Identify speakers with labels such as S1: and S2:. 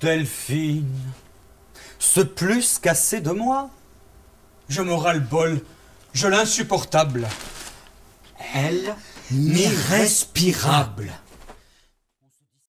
S1: Delphine, ce plus qu'assez de moi.
S2: Je me ras-le-bol, je l'insupportable.
S1: Elle, m'irrespirable.